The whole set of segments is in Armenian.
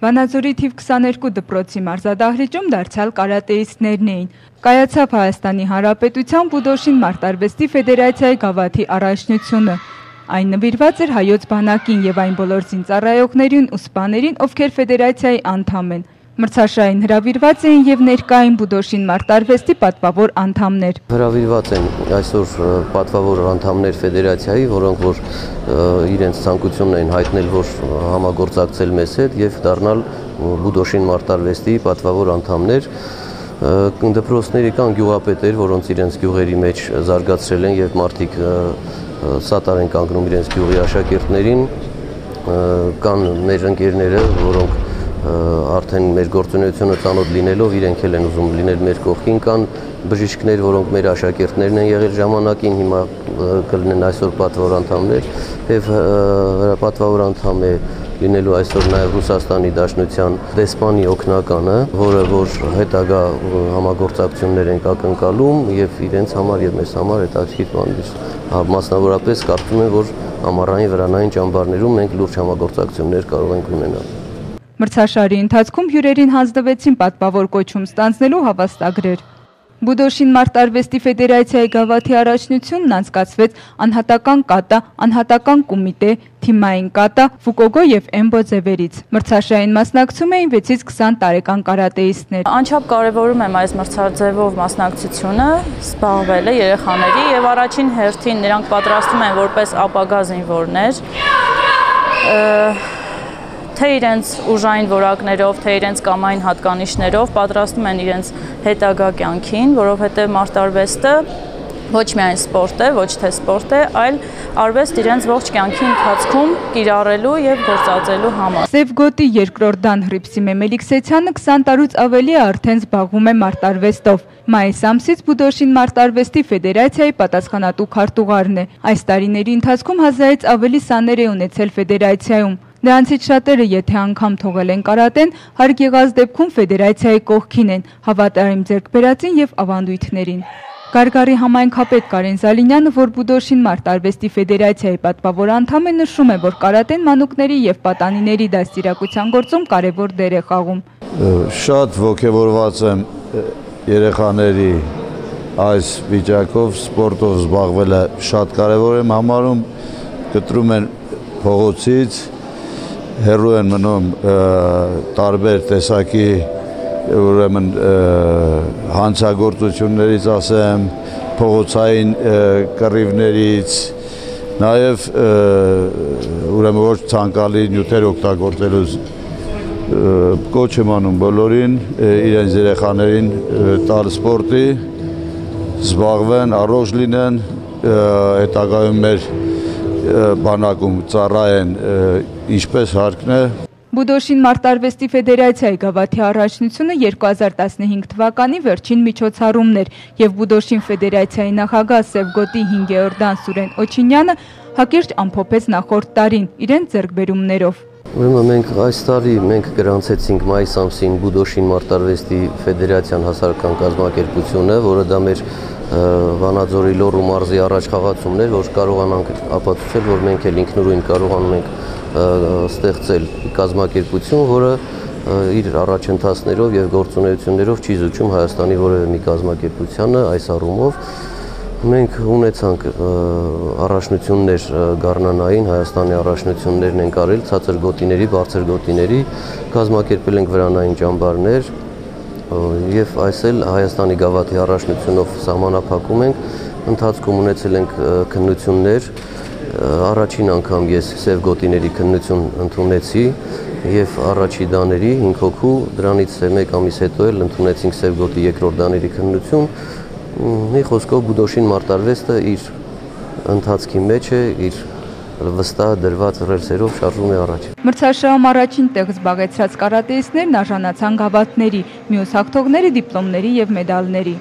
Վանաձորի թիվ 22 դպրոցի մարզադահլիճում դարձյալ կարատեիստներն էին։ Կայացավ Հայաստանի Հանրապետության Բուդոշին մարտարվեստի ֆեդերացիայի գավաթի առաջնությունը։ Այն նվիրված էր հայոց բանակին եւ այն բոլոր զինծառայողներին ու սպաներին, ովքեր ֆեդերացիայի անդամ են։ Մրցաշային հրավիրված էին եւ ներկային Բուդոշին մարտարվեստի պատվավոր անդամներ։ Հրավիրված են այսօր պատվավոր անդամներ ֆեդերացիայի, որոնք որ իրենց ցանկությունն են հայտնել, որ համագործակցել մեզ հետ եւ դառնալ Բուդոշին մարտարվեստի պատվավոր անդամներ դպրոցների կան գյուղապետեր, որոնց իրենց գյուղերի մեջ զարգացրել են եւ մարդիկ սատար են կանգնում իրենց գյուղի աշակերտներին, կան մեր ընկերները, որոնք արդեն մեր գործունեությունը ծանոթ լինելով իրենք էլ են ուզում լինել մեր կողքին կան բժիշկներ, որոնք մեր աշակերտներն են եղել ժամանակին, հիմա կլինեն այսօր պատվավոր անդամներ եւ պատվավոր անդամ է լինելու այսօր նաև Ռուսաստանի Դաշնության դեսպանի օկնականը, որը որ հետագա համագործակցություններ են ակնկալում եւ իրենց համար եւ մեզ համար հետաքրքիր բաններ։ Մասնավորապես կարծում եմ, որ ամառային վրանային ճամբարներում մենք լուրջ համագործակցություններ կարող ենք ունենալ։ Մրցաշարի ընթացքում հյուրերին հանձնվեցին պատվավոր կոչում ստանձնելու հավաստագրեր։ Բուդոշին մարտարվեստի ֆեդերացիայի գավաթի առաջնությունն անցկացվեց անհատական կատա, անհատական կոմիտե, թիմային կատա, ֆուկոգո եւ էմբո ձևերից։ Մրցաշային մասնակցում էին 6-ից 20 տարեկան կարատեիստներ։ Անչափ կարևորում եմ այս մրցաձևով մասնակցությունը, զբաղվելը երեխաների եւ առաջին հերթին նրանք պատրաստվում են որպես ապագա զինվորներ թե իրենց ուժային որակներով, թե իրենց կամային հատկանիշներով պատրաստում են իրենց հետագա կյանքին, որովհետև մարտարվեստը ոչ միայն սպորտ է, ոչ թե սպորտ է, այլ արվեստ իրենց ողջ կյանքի ընթացքում կիրառելու եւ գործածելու համար։ Սև գոտի երկրորդ դան Հրիփսիմե Մելիքսեցյանը 20 տարուց ավելի է արդեն զբաղվում է մարտարվեստով։ Մայիս ամսից Բուդոշին մարտարվեստի ֆեդերացիայի պատասխանատու քարտուղարն է։ Այս տարիների ընթացքում հազարից ավելի սաներ է ունեցել ֆեդերացիայում։ Նրանցից շատերը, եթե անգամ թողել են կարատեն, հարկ եղած դեպքում ֆեդերացիայի կողքին են, հավատարիմ ձեռքբերածին եւ ավանդույթներին։ Գարգարի համայնքապետ Կարեն Զալինյանը, որ Բուդոշին մարտարվեստի ֆեդերացիայի պատվավոր անդամ է, նշում է, որ կարատեն մանուկների եւ պատանիների դաստիարակության գործում կարևոր դեր է խաղում։ Շատ ողջավորված եմ երեխաների այս վիճակով սպորտով զբաղվելը շատ կարևոր եմ համարում կտրում են փողոցից հերու են մնում տարբեր տեսակի ուրեմն հանցագործություններից ասեմ, փողոցային կռիվներից, նաև ուրեմն ոչ ցանկալի նյութեր օգտագործելու կոչ եմ անում բոլորին իրենց երեխաներին տալ սպորտի զբաղվեն, առողջ լինեն, հետագայում մեր բանակում ծառայեն ինչպես հարկն է Բուդոշին մարտարվեստի ֆեդերացիայի գավաթի առաջնությունը 2015 թվականի վերջին միջոցառումն էր եւ Բուդոշին ֆեդերացիայի նախագահ Սևգոտի 5-րդ դան Սուրեն Օչինյանը հակիրճ ամփոփեց նախորդ տարին իրեն ձեռքբերումներով։ Ուրեմն մենք այս տարի մենք գրանցեցինք մայիս ամսին Բուդոշին մարտարվեստի ֆեդերացիան հասարակական կազմակերպությունը, որը դա մեր Վանաձորի Լոռու մարզի առաջ խաղացումներ, որ կարողանանք ապացուցել, որ մենք էլ ինքնուրույն կարողանում ենք ստեղծել կազմակերպություն, որը իր առաջընթացներով եւ գործունեություններով չի զուջում Հայաստանի որևէ մի կազմակերպությանը այս առումով մենք ունեցանք առաջնություններ գառնանային Հայաստանի առաջնություններն են կարել ցածր գոտիների, բարձր գոտիների, կազմակերպել ենք վրանային ճամբարներ, եւ այս էլ Հայաստանի գավաթի առաջնությունով սահմանափակում ենք ընթացքում ունեցել ենք քննություններ առաջին անգամ ես սև գոտիների քննություն ընդունեցի եւ առաջի դաների 5 հոգու դրանից 1 ամիս հետո էլ ընդունեցինք սև գոտի երկրորդ դաների քննություն մի խոսքով Բուդոշին մարտարվեստը իր ընթացքի մեջ է իր վստահ դրված ռելսերով շարժում է առաջ։ Մրցաշահում առաջին տեղ զբաղեցրած կարատեիստներն արժանացան գավաթների, մյուս հաղթողները դիպլոմների եւ մեդալների։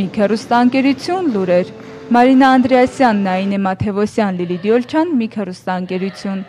Միք հերոստանգերություն լուրեր։ Մարինա Անդրեասյան, Նայինե Մաթևոսյան, Լիլի Դիոլչյան, Միք հերոստանգերություն։